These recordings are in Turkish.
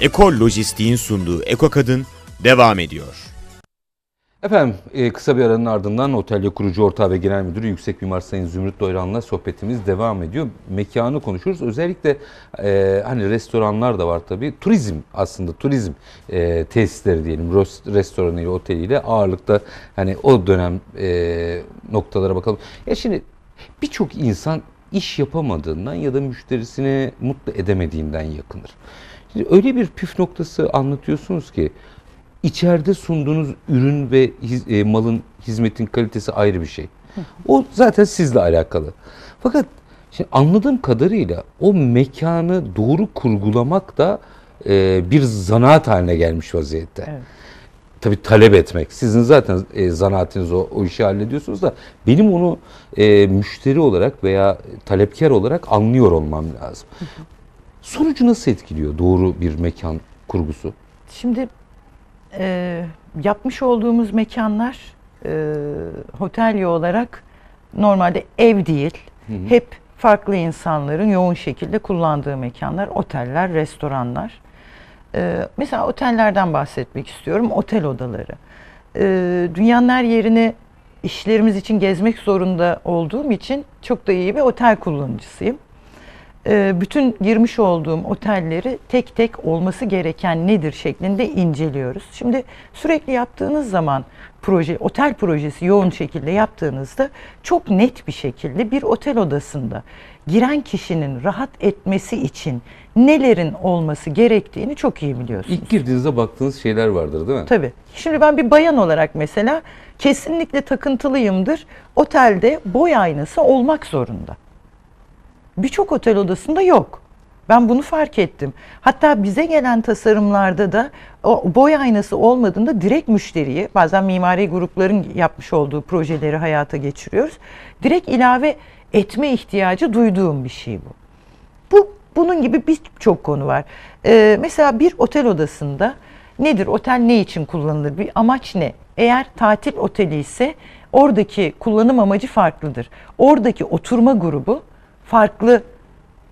Ekol Lojistik'in sunduğu Eko Kadın devam ediyor. Efendim e, kısa bir aranın ardından otelya kurucu ortağı ve genel müdürü Yüksek Mimar Sayın Zümrüt Doyran'la sohbetimiz devam ediyor. Mekanı konuşuyoruz. Özellikle e, hani restoranlar da var tabii. Turizm aslında turizm e, tesisleri diyelim. Restoranıyla, oteliyle ağırlıkta hani o dönem e, noktalara bakalım. Ya şimdi birçok insan iş yapamadığından ya da müşterisini mutlu edemediğinden yakınır. Öyle bir püf noktası anlatıyorsunuz ki içeride sunduğunuz ürün ve hiz- e, malın hizmetin kalitesi ayrı bir şey. O zaten sizle alakalı. Fakat şimdi anladığım kadarıyla o mekanı doğru kurgulamak da e, bir zanaat haline gelmiş vaziyette. Evet. Tabii talep etmek. Sizin zaten e, zanaatiniz o, o işi hallediyorsunuz da benim onu e, müşteri olarak veya talepkar olarak anlıyor olmam lazım. Sonucu nasıl etkiliyor doğru bir mekan kurgusu? Şimdi e, yapmış olduğumuz mekanlar e, hotelya olarak normalde ev değil, hep farklı insanların yoğun şekilde kullandığı mekanlar, oteller, restoranlar. E, mesela otellerden bahsetmek istiyorum, otel odaları. E, dünyanın her yerini işlerimiz için gezmek zorunda olduğum için çok da iyi bir otel kullanıcısıyım. Ee, bütün girmiş olduğum otelleri tek tek olması gereken nedir şeklinde inceliyoruz. Şimdi sürekli yaptığınız zaman proje, otel projesi yoğun şekilde yaptığınızda çok net bir şekilde bir otel odasında giren kişinin rahat etmesi için nelerin olması gerektiğini çok iyi biliyorsunuz. İlk girdiğinizde baktığınız şeyler vardır değil mi? Tabii. Şimdi ben bir bayan olarak mesela kesinlikle takıntılıyımdır. Otelde boy aynası olmak zorunda. Birçok otel odasında yok. Ben bunu fark ettim. Hatta bize gelen tasarımlarda da o boy aynası olmadığında direkt müşteriye, bazen mimari grupların yapmış olduğu projeleri hayata geçiriyoruz. Direkt ilave etme ihtiyacı duyduğum bir şey bu. Bu bunun gibi birçok konu var. Ee, mesela bir otel odasında nedir? Otel ne için kullanılır? Bir amaç ne? Eğer tatil oteli ise oradaki kullanım amacı farklıdır. Oradaki oturma grubu farklı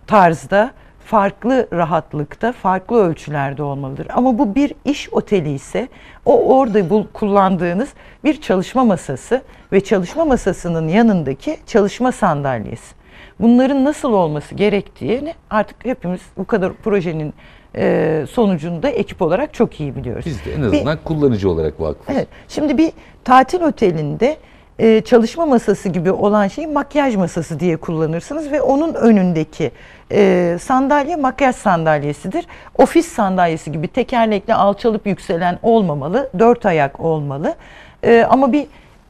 tarzda, farklı rahatlıkta, farklı ölçülerde olmalıdır. Ama bu bir iş oteli ise o orada bul, kullandığınız bir çalışma masası ve çalışma masasının yanındaki çalışma sandalyesi. Bunların nasıl olması gerektiğini artık hepimiz bu kadar projenin e, sonucunda ekip olarak çok iyi biliyoruz. Biz de en azından kullanıcı olarak vakıfız. Evet. Şimdi bir tatil otelinde e, çalışma masası gibi olan şeyi makyaj masası diye kullanırsınız ve onun önündeki e, sandalye makyaj sandalyesidir. Ofis sandalyesi gibi tekerlekli alçalıp yükselen olmamalı, dört ayak olmalı. E, ama bir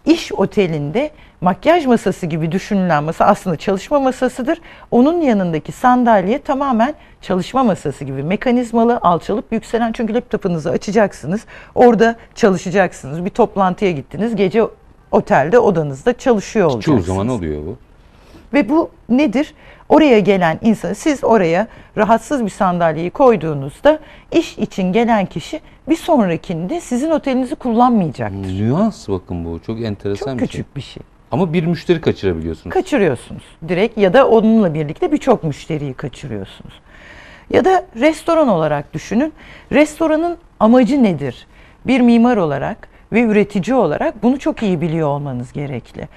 iş otelinde makyaj masası gibi düşünülen masa aslında çalışma masasıdır. Onun yanındaki sandalye tamamen çalışma masası gibi mekanizmalı, alçalıp yükselen. Çünkü laptopunuzu açacaksınız, orada çalışacaksınız. Bir toplantıya gittiniz, gece otelde odanızda çalışıyor Çoğu olacaksınız. zaman oluyor bu. Ve bu nedir? Oraya gelen insan, siz oraya rahatsız bir sandalyeyi koyduğunuzda iş için gelen kişi bir sonrakinde sizin otelinizi kullanmayacaktır. Nüans bakın bu. Çok enteresan Çok bir şey. küçük bir şey. Ama bir müşteri kaçırabiliyorsunuz. Kaçırıyorsunuz direkt ya da onunla birlikte birçok müşteriyi kaçırıyorsunuz. Ya da restoran olarak düşünün. Restoranın amacı nedir? Bir mimar olarak ve üretici olarak bunu çok iyi biliyor olmanız gerekli.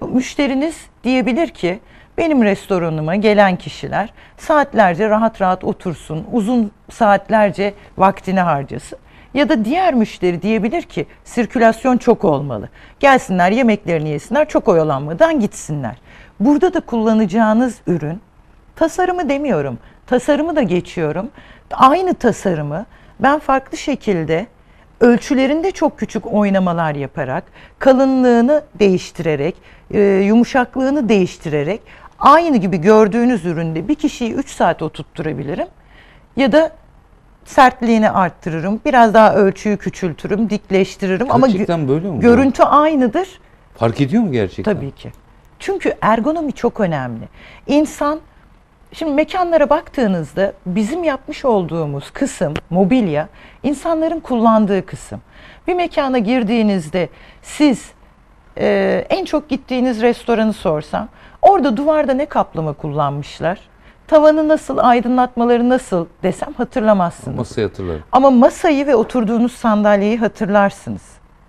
Bu müşteriniz diyebilir ki benim restoranıma gelen kişiler saatlerce rahat rahat otursun, uzun saatlerce vaktini harcasın. Ya da diğer müşteri diyebilir ki sirkülasyon çok olmalı. Gelsinler yemeklerini yesinler çok oyalanmadan gitsinler. Burada da kullanacağınız ürün tasarımı demiyorum. Tasarımı da geçiyorum. Aynı tasarımı ben farklı şekilde ölçülerinde çok küçük oynamalar yaparak, kalınlığını değiştirerek, e, yumuşaklığını değiştirerek aynı gibi gördüğünüz üründe bir kişiyi 3 saat oturtturabilirim. Ya da sertliğini arttırırım. Biraz daha ölçüyü küçültürüm, dikleştiririm ama Gerçekten böyle mi? görüntü aynıdır. Fark ediyor mu gerçekten? Tabii ki. Çünkü ergonomi çok önemli. İnsan Şimdi mekanlara baktığınızda bizim yapmış olduğumuz kısım, mobilya, insanların kullandığı kısım. Bir mekana girdiğinizde siz e, en çok gittiğiniz restoranı sorsam, orada duvarda ne kaplama kullanmışlar? tavanı nasıl, aydınlatmaları nasıl desem hatırlamazsınız. Masayı hatırlarım. Ama masayı ve oturduğunuz sandalyeyi hatırlarsınız.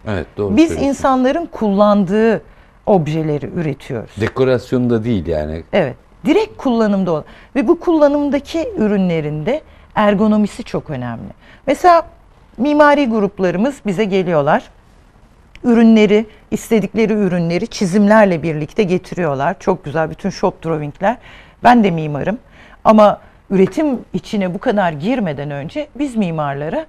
Evet doğru Biz insanların kullandığı objeleri üretiyoruz. Dekorasyonda değil yani. Evet. Direkt kullanımda olan. Ve bu kullanımdaki ürünlerinde ergonomisi çok önemli. Mesela mimari gruplarımız bize geliyorlar. Ürünleri, istedikleri ürünleri çizimlerle birlikte getiriyorlar. Çok güzel bütün shop drawingler. Ben de mimarım. Ama üretim içine bu kadar girmeden önce biz mimarlara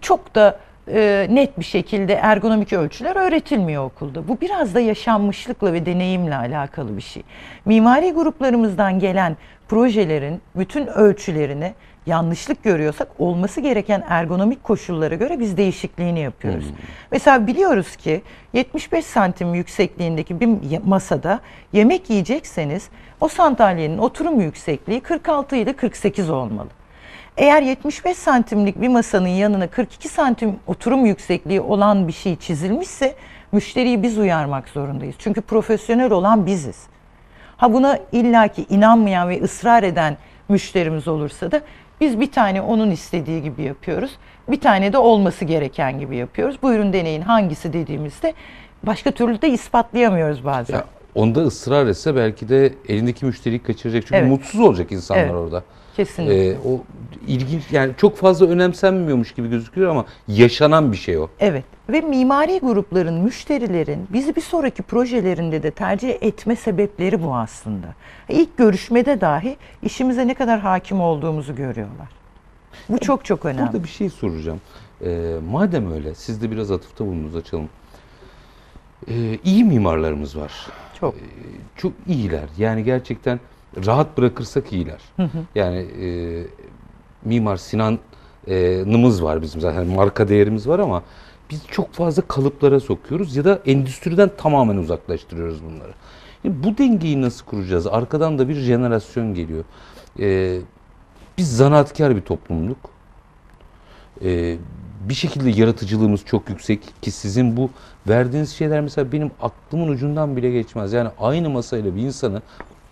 çok da e, net bir şekilde ergonomik ölçüler öğretilmiyor okulda. Bu biraz da yaşanmışlıkla ve deneyimle alakalı bir şey. Mimari gruplarımızdan gelen projelerin bütün ölçülerini yanlışlık görüyorsak olması gereken ergonomik koşullara göre biz değişikliğini yapıyoruz. Mesela biliyoruz ki 75 santim yüksekliğindeki bir masada yemek yiyecekseniz o sandalyenin oturum yüksekliği 46 ile 48 olmalı. Eğer 75 santimlik bir masanın yanına 42 santim oturum yüksekliği olan bir şey çizilmişse müşteriyi biz uyarmak zorundayız. Çünkü profesyonel olan biziz. Ha buna illaki inanmayan ve ısrar eden müşterimiz olursa da biz bir tane onun istediği gibi yapıyoruz. Bir tane de olması gereken gibi yapıyoruz. Buyurun deneyin hangisi dediğimizde başka türlü de ispatlayamıyoruz bazen. Ya, onda ısrar etse belki de elindeki müşteriyi kaçıracak. Çünkü Evet. mutsuz olacak insanlar Evet. orada. Kesinlikle. Ee, o ilginç yani çok fazla önemsenmiyormuş gibi gözüküyor ama yaşanan bir şey o. Evet ve mimari grupların, müşterilerin bizi bir sonraki projelerinde de tercih etme sebepleri bu aslında. İlk görüşmede dahi işimize ne kadar hakim olduğumuzu görüyorlar. Bu çok çok önemli. Burada bir şey soracağım. Ee, madem öyle siz de biraz atıfta bulunuz açalım. Ee, iyi mimarlarımız var. Çok. Çok iyiler. Yani gerçekten rahat bırakırsak iyiler. Yani e, Mimar Sinan'ımız var bizim zaten marka değerimiz var ama biz çok fazla kalıplara sokuyoruz ya da endüstriden tamamen uzaklaştırıyoruz bunları. Şimdi bu dengeyi nasıl kuracağız? Arkadan da bir jenerasyon geliyor. Ee, biz zanaatkar bir toplumluk. Ee, bir şekilde yaratıcılığımız çok yüksek ki sizin bu verdiğiniz şeyler mesela benim aklımın ucundan bile geçmez. Yani aynı masayla bir insanı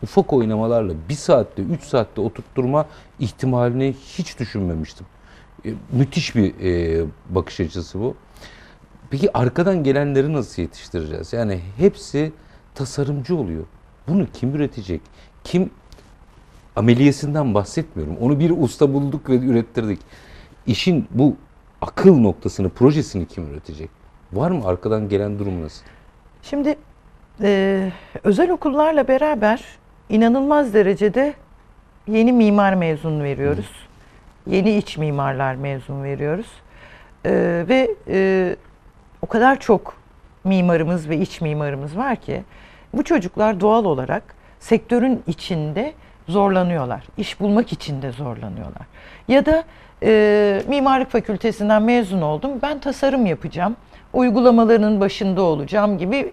ufak oynamalarla bir saatte, üç saatte oturtturma ihtimalini hiç düşünmemiştim. Ee, müthiş bir e, bakış açısı bu. Peki arkadan gelenleri nasıl yetiştireceğiz? Yani hepsi tasarımcı oluyor. Bunu kim üretecek? Kim ameliyesinden bahsetmiyorum. Onu bir usta bulduk ve ürettirdik. İşin bu akıl noktasını, projesini kim üretecek? Var mı arkadan gelen durum nasıl? Şimdi e, özel okullarla beraber inanılmaz derecede yeni mimar mezun veriyoruz. Yeni iç mimarlar mezun veriyoruz. E, ve e, o kadar çok mimarımız ve iç mimarımız var ki bu çocuklar doğal olarak sektörün içinde zorlanıyorlar. İş bulmak için de zorlanıyorlar. Ya da e, mimarlık fakültesinden mezun oldum. Ben tasarım yapacağım. Uygulamalarının başında olacağım gibi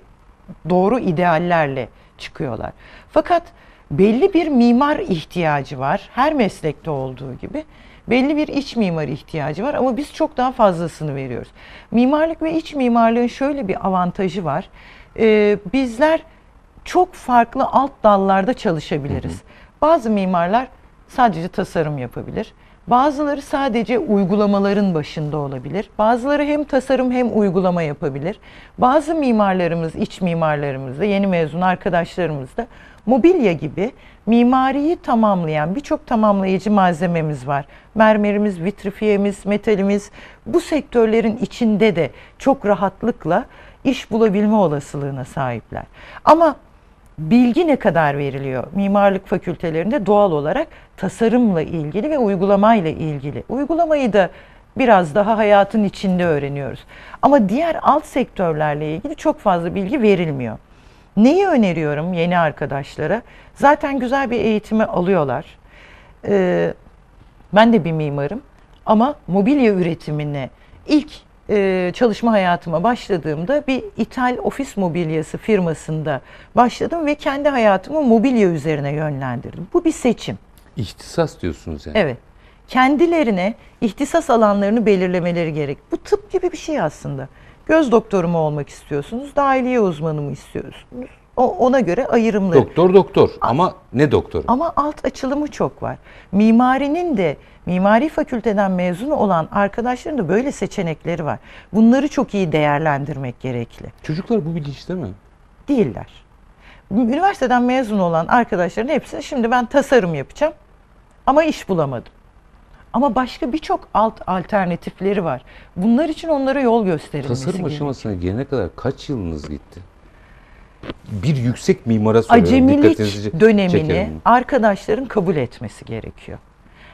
doğru ideallerle çıkıyorlar. Fakat belli bir mimar ihtiyacı var. Her meslekte olduğu gibi belli bir iç mimar ihtiyacı var ama biz çok daha fazlasını veriyoruz. Mimarlık ve iç mimarlığın şöyle bir avantajı var. Ee, bizler çok farklı alt dallarda çalışabiliriz. Bazı mimarlar sadece tasarım yapabilir. Bazıları sadece uygulamaların başında olabilir. Bazıları hem tasarım hem uygulama yapabilir. Bazı mimarlarımız, iç mimarlarımız da, yeni mezun arkadaşlarımız da mobilya gibi mimariyi tamamlayan birçok tamamlayıcı malzememiz var. Mermerimiz, vitrifiyemiz, metalimiz bu sektörlerin içinde de çok rahatlıkla iş bulabilme olasılığına sahipler. Ama bilgi ne kadar veriliyor? Mimarlık fakültelerinde doğal olarak tasarımla ilgili ve uygulamayla ilgili. Uygulamayı da biraz daha hayatın içinde öğreniyoruz. Ama diğer alt sektörlerle ilgili çok fazla bilgi verilmiyor. Neyi öneriyorum yeni arkadaşlara? Zaten güzel bir eğitimi alıyorlar. Ee, ben de bir mimarım ama mobilya üretimine ilk e, çalışma hayatıma başladığımda bir ithal ofis mobilyası firmasında başladım ve kendi hayatımı mobilya üzerine yönlendirdim. Bu bir seçim. İhtisas diyorsunuz yani. Evet. Kendilerine ihtisas alanlarını belirlemeleri gerek. Bu tıp gibi bir şey aslında. Göz doktoru mu olmak istiyorsunuz, dahiliye uzmanı mı istiyorsunuz? O, ona göre ayrımları. Doktor doktor ama ne doktoru? Ama alt açılımı çok var. Mimarinin de mimari fakülteden mezun olan arkadaşların da böyle seçenekleri var. Bunları çok iyi değerlendirmek gerekli. Çocuklar bu bilinçte mi? Değiller. Üniversiteden mezun olan arkadaşların hepsi şimdi ben tasarım yapacağım ama iş bulamadım. Ama başka birçok alt alternatifleri var. Bunlar için onlara yol gösterilmesi Tasarım gerekiyor. aşamasına gelene kadar kaç yılınız gitti? Bir yüksek mimara soruyorum. acemilik dönemini çekerim. arkadaşların kabul etmesi gerekiyor.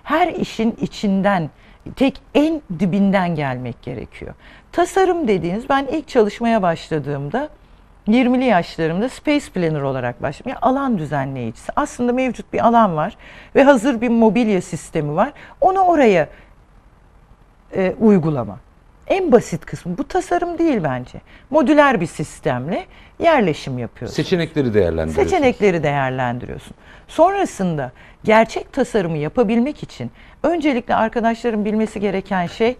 Her işin içinden tek en dibinden gelmek gerekiyor. Tasarım dediğiniz ben ilk çalışmaya başladığımda 20'li yaşlarımda Space Planner olarak başladım. Yani alan düzenleyicisi. Aslında mevcut bir alan var ve hazır bir mobilya sistemi var. Onu oraya e, uygulama. En basit kısmı. Bu tasarım değil bence. Modüler bir sistemle yerleşim yapıyorsun. Seçenekleri değerlendiriyorsunuz. Seçenekleri değerlendiriyorsun. Sonrasında gerçek tasarımı yapabilmek için öncelikle arkadaşların bilmesi gereken şey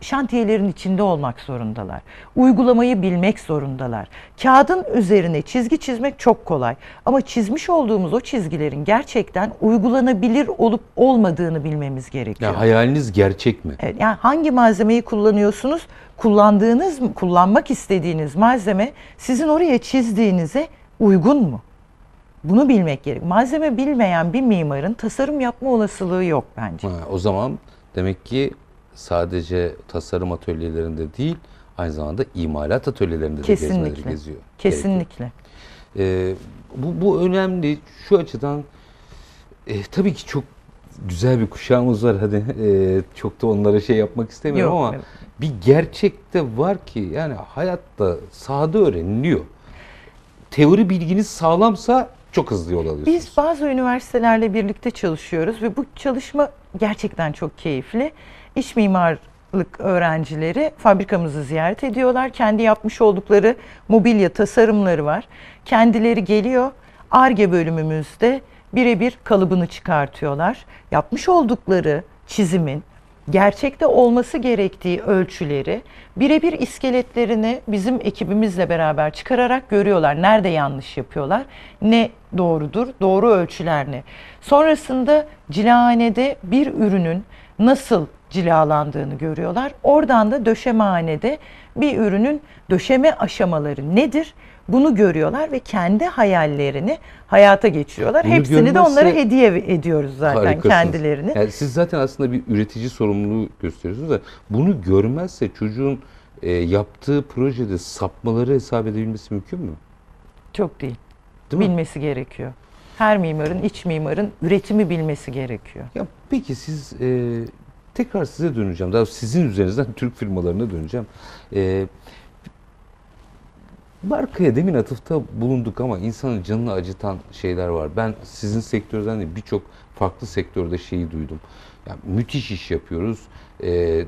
şantiyelerin içinde olmak zorundalar. Uygulamayı bilmek zorundalar. Kağıdın üzerine çizgi çizmek çok kolay ama çizmiş olduğumuz o çizgilerin gerçekten uygulanabilir olup olmadığını bilmemiz gerekiyor. Ya hayaliniz gerçek mi? Evet, yani hangi malzemeyi kullanıyorsunuz? Kullandığınız, kullanmak istediğiniz malzeme sizin oraya çizdiğinize uygun mu? Bunu bilmek gerek. Malzeme bilmeyen bir mimarın tasarım yapma olasılığı yok bence. Ha, o zaman demek ki sadece tasarım atölyelerinde değil, aynı zamanda imalat atölyelerinde de gezmeleri Kesinlikle. geziyor. gerekiyor. Kesinlikle. Ee, bu, bu önemli. Şu açıdan e, tabii ki çok güzel bir kuşağımız var. Hadi e, çok da onlara şey yapmak istemiyorum Yok, ama evet. bir gerçek de var ki yani hayatta sahada öğreniliyor. Teori bilginiz sağlamsa çok hızlı yol alıyorsunuz. Biz bazı üniversitelerle birlikte çalışıyoruz ve bu çalışma gerçekten çok keyifli. İç mimarlık öğrencileri fabrikamızı ziyaret ediyorlar. Kendi yapmış oldukları mobilya tasarımları var. Kendileri geliyor. ARGE bölümümüzde birebir kalıbını çıkartıyorlar. Yapmış oldukları çizimin gerçekte olması gerektiği ölçüleri birebir iskeletlerini bizim ekibimizle beraber çıkararak görüyorlar. Nerede yanlış yapıyorlar, ne doğrudur, doğru ölçüler ne. Sonrasında cilahanede bir ürünün nasıl cilalandığını görüyorlar. Oradan da döşemehanede bir ürünün döşeme aşamaları nedir? Bunu görüyorlar ve kendi hayallerini hayata geçiriyorlar. Bunu Hepsini de onlara hediye ediyoruz zaten Harikasınız. kendilerini. Yani siz zaten aslında bir üretici sorumluluğu gösteriyorsunuz da bunu görmezse çocuğun e, yaptığı projede sapmaları hesap edebilmesi mümkün mü? Çok değil. Değil mi? bilmesi gerekiyor. Her mimarın, iç mimarın üretimi bilmesi gerekiyor. Ya peki siz e, tekrar size döneceğim. Daha sizin üzerinizden Türk firmalarına döneceğim. E, markaya demin atıfta bulunduk ama insanın canını acıtan şeyler var. Ben sizin sektörden değil birçok farklı sektörde şeyi duydum. Ya müthiş iş yapıyoruz. E,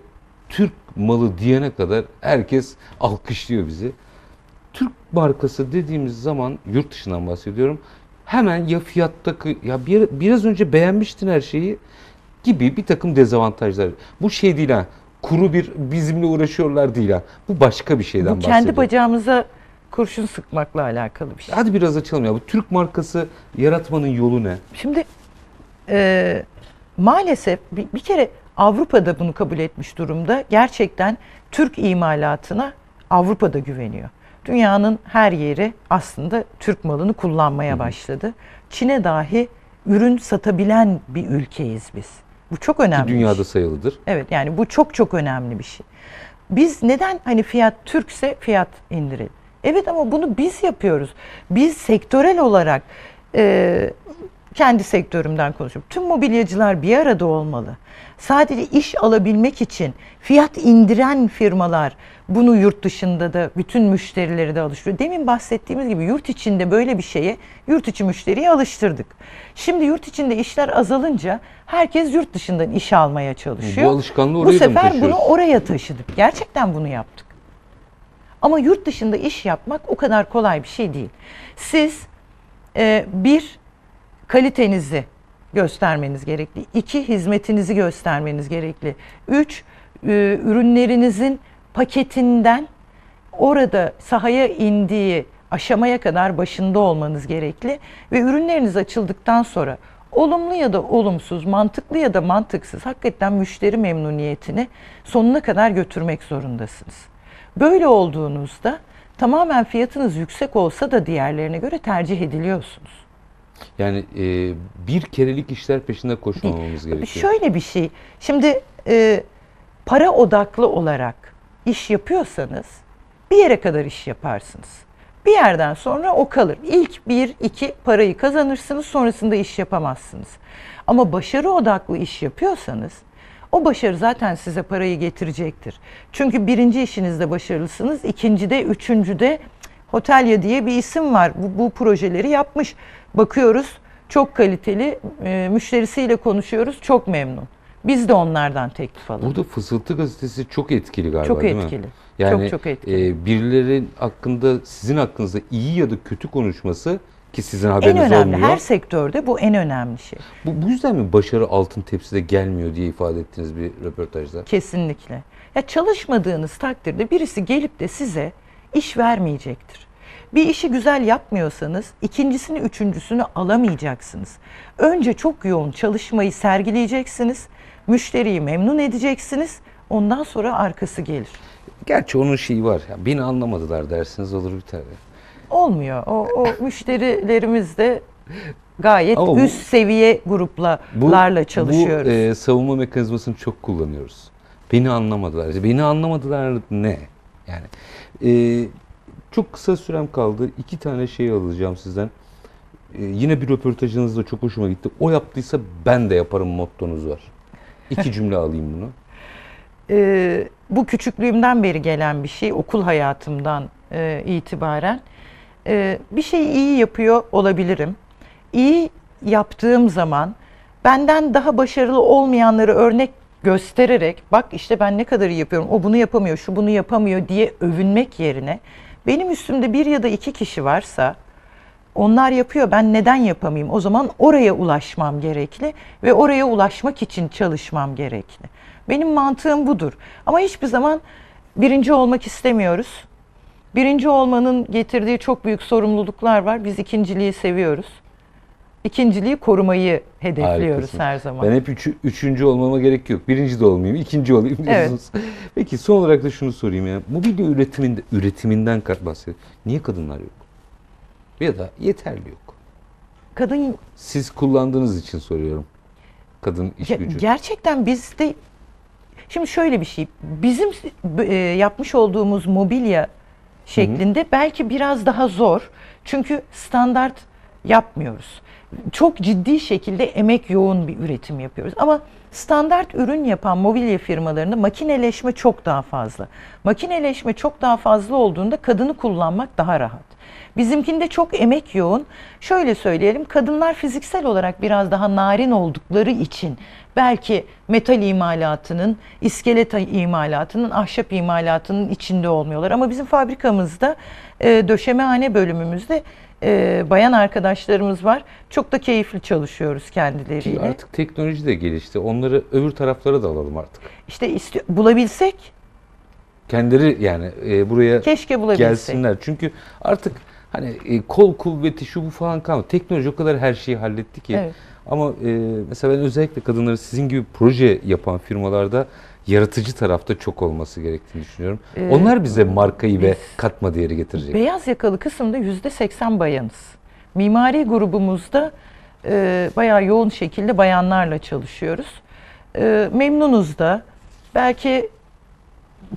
Türk malı diyene kadar herkes alkışlıyor bizi. Türk markası dediğimiz zaman yurt dışından bahsediyorum. Hemen ya fiyattaki ya bir, biraz önce beğenmiştin her şeyi gibi bir takım dezavantajlar. Bu şey değil ha. Kuru bir bizimle uğraşıyorlar değil ha. Bu başka bir şeyden bahsediyor. kendi bacağımıza kurşun sıkmakla alakalı bir şey. Hadi biraz açalım ya. Bu Türk markası yaratmanın yolu ne? Şimdi e, maalesef bir, bir kere Avrupa'da bunu kabul etmiş durumda. Gerçekten Türk imalatına Avrupa'da güveniyor. Dünyanın her yeri aslında Türk malını kullanmaya başladı. Çin'e dahi ürün satabilen bir ülkeyiz biz. Bu çok önemli. Ki dünyada şey. sayılıdır. Evet yani bu çok çok önemli bir şey. Biz neden hani fiyat Türkse fiyat indirelim? Evet ama bunu biz yapıyoruz. Biz sektörel olarak e, kendi sektörümden konuşuyorum. Tüm mobilyacılar bir arada olmalı. Sadece iş alabilmek için fiyat indiren firmalar bunu yurt dışında da bütün müşterileri de alıştırıyor. Demin bahsettiğimiz gibi yurt içinde böyle bir şeye yurt içi müşteriyi alıştırdık. Şimdi yurt içinde işler azalınca herkes yurt dışından iş almaya çalışıyor. Bu alışkanlığı Bu oraya mı sefer bunu oraya taşıdık. Gerçekten bunu yaptık. Ama yurt dışında iş yapmak o kadar kolay bir şey değil. Siz e, bir kalitenizi göstermeniz gerekli. iki hizmetinizi göstermeniz gerekli. Üç e, ürünlerinizin paketinden orada sahaya indiği aşamaya kadar başında olmanız gerekli ve ürünleriniz açıldıktan sonra olumlu ya da olumsuz, mantıklı ya da mantıksız hakikaten müşteri memnuniyetini sonuna kadar götürmek zorundasınız. Böyle olduğunuzda tamamen fiyatınız yüksek olsa da diğerlerine göre tercih ediliyorsunuz. Yani e, bir kerelik işler peşinde koşmamamız gerekiyor. Şöyle bir şey. Şimdi e, para odaklı olarak iş yapıyorsanız bir yere kadar iş yaparsınız. Bir yerden sonra o kalır. İlk bir, iki parayı kazanırsınız sonrasında iş yapamazsınız. Ama başarı odaklı iş yapıyorsanız o başarı zaten size parayı getirecektir. Çünkü birinci işinizde başarılısınız, ikincide, üçüncüde Hotelya diye bir isim var. Bu, bu projeleri yapmış. Bakıyoruz çok kaliteli, e, müşterisiyle konuşuyoruz, çok memnun. Biz de onlardan teklif alıyoruz. Burada Fısıltı Gazetesi çok etkili galiba Çok değil mi? etkili. Yani Çok çok etkili. e, birileri hakkında sizin hakkınızda iyi ya da kötü konuşması ki sizin en haberiniz önemli, olmuyor. her sektörde bu en önemli şey. Bu, bu yüzden mi başarı altın tepside gelmiyor diye ifade ettiniz bir röportajda? Kesinlikle. Ya çalışmadığınız takdirde birisi gelip de size iş vermeyecektir. Bir işi güzel yapmıyorsanız ikincisini, üçüncüsünü alamayacaksınız. Önce çok yoğun çalışmayı sergileyeceksiniz. Müşteriyi memnun edeceksiniz. Ondan sonra arkası gelir. Gerçi onun şeyi var. Ya, beni anlamadılar dersiniz olur biter. ya. Olmuyor. O, o müşterilerimiz de gayet Ama bu- üst seviye gruplarla çalışıyoruz. Bu e, savunma mekanizmasını çok kullanıyoruz. Beni anlamadılar. Beni anlamadılar ne? Yani e, çok kısa sürem kaldı. İki tane şey alacağım sizden. E, yine bir röportajınız da çok hoşuma gitti. O yaptıysa ben de yaparım mottonuz var. İki cümle alayım bunu. Ee, bu küçüklüğümden beri gelen bir şey, okul hayatımdan e, itibaren. Ee, bir şeyi iyi yapıyor olabilirim. İyi yaptığım zaman benden daha başarılı olmayanları örnek göstererek bak işte ben ne kadar iyi yapıyorum, o bunu yapamıyor, şu bunu yapamıyor diye övünmek yerine benim üstümde bir ya da iki kişi varsa onlar yapıyor ben neden yapamayayım? O zaman oraya ulaşmam gerekli ve oraya ulaşmak için çalışmam gerekli. Benim mantığım budur. Ama hiçbir zaman birinci olmak istemiyoruz. Birinci olmanın getirdiği çok büyük sorumluluklar var. Biz ikinciliği seviyoruz. İkinciliği korumayı hedefliyoruz her zaman. Ben hep üçü- üçüncü olmama gerek yok. Birinci de olmayayım, ikinci olayım diyorsunuz. Peki son olarak da şunu sorayım ya. Mobilya üretiminde, üretiminden bahsediyor. Niye kadınlar yok? Ya da yeterli yok. Kadın Siz kullandığınız için soruyorum. Kadın iş Ge- gücü. Gerçekten bizde şimdi şöyle bir şey bizim e, yapmış olduğumuz mobilya şeklinde belki biraz daha zor. Çünkü standart yapmıyoruz. Çok ciddi şekilde emek yoğun bir üretim yapıyoruz. Ama standart ürün yapan mobilya firmalarında makineleşme çok daha fazla. Makineleşme çok daha fazla olduğunda kadını kullanmak daha rahat. Bizimkinde çok emek yoğun. Şöyle söyleyelim, kadınlar fiziksel olarak biraz daha narin oldukları için belki metal imalatının, iskelet imalatının, ahşap imalatının içinde olmuyorlar. Ama bizim fabrikamızda e, döşemehane bölümümüzde e, bayan arkadaşlarımız var. Çok da keyifli çalışıyoruz kendileriyle. artık teknoloji de gelişti. Onları öbür taraflara da alalım artık. İşte istiyor, bulabilsek, Kendileri yani e, buraya keşke bulabilsek. gelsinler. Çünkü artık hani e, kol kuvveti şu bu falan kalmadı. Teknoloji o kadar her şeyi halletti ki. Evet. Ama e, mesela ben özellikle kadınları sizin gibi proje yapan firmalarda yaratıcı tarafta çok olması gerektiğini düşünüyorum. Ee, Onlar bize markayı ve katma değeri getirecek. Beyaz yakalı kısımda yüzde seksen bayanız. Mimari grubumuzda e, bayağı yoğun şekilde bayanlarla çalışıyoruz. E, memnunuz da. Belki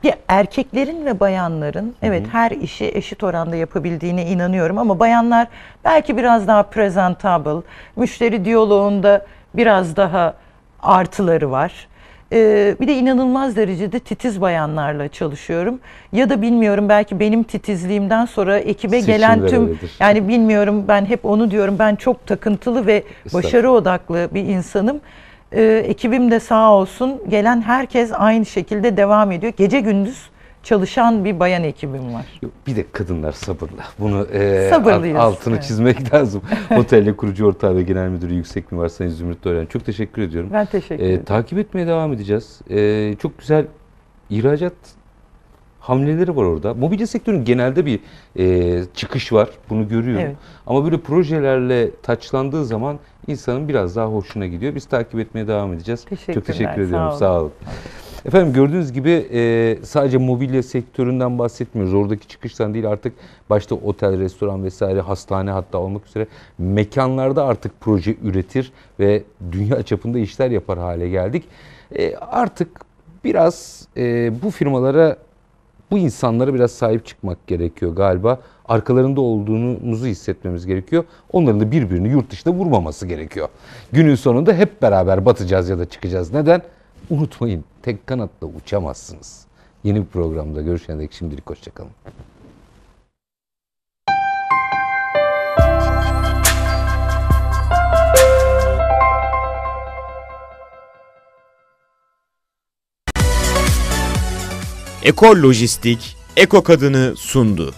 bir erkeklerin ve bayanların evet her işi eşit oranda yapabildiğine inanıyorum ama bayanlar belki biraz daha presentable, müşteri diyaloğunda biraz daha artıları var. Ee, bir de inanılmaz derecede titiz bayanlarla çalışıyorum. Ya da bilmiyorum belki benim titizliğimden sonra ekibe gelen tüm öyledir. yani bilmiyorum ben hep onu diyorum ben çok takıntılı ve başarı odaklı bir insanım. Ee, ekibim de sağ olsun gelen herkes aynı şekilde devam ediyor. Gece gündüz çalışan bir bayan ekibim var. Yok, Bir de kadınlar sabırlı. Bunu e, Sabırlıyız, alt- altını evet. çizmek lazım. Otelle kurucu ortağı ve genel müdürü Yüksek Mimar Sayın Zümrüt Doyran. Çok teşekkür ediyorum. Ben teşekkür E, ederim. takip etmeye devam edeceğiz. E, çok güzel ihracat hamleleri var orada. Mobilya sektörünün genelde bir e, çıkış var. Bunu görüyorum. Evet. Ama böyle projelerle taçlandığı zaman insanın biraz daha hoşuna gidiyor. Biz takip etmeye devam edeceğiz. Çok teşekkür sağ ediyorum. olun. Sağ olun. Efendim gördüğünüz gibi e, sadece mobilya sektöründen bahsetmiyoruz. Oradaki çıkıştan değil artık başta otel, restoran vesaire, hastane hatta olmak üzere mekanlarda artık proje üretir ve dünya çapında işler yapar hale geldik. E, artık biraz e, bu firmalara bu insanlara biraz sahip çıkmak gerekiyor galiba. Arkalarında olduğumuzu hissetmemiz gerekiyor. Onların da birbirini yurt dışında vurmaması gerekiyor. Günün sonunda hep beraber batacağız ya da çıkacağız. Neden? Unutmayın tek kanatla uçamazsınız. Yeni bir programda görüşene dek şimdilik hoşçakalın. Ekol Lojistik, Eko Kadın'ı sundu.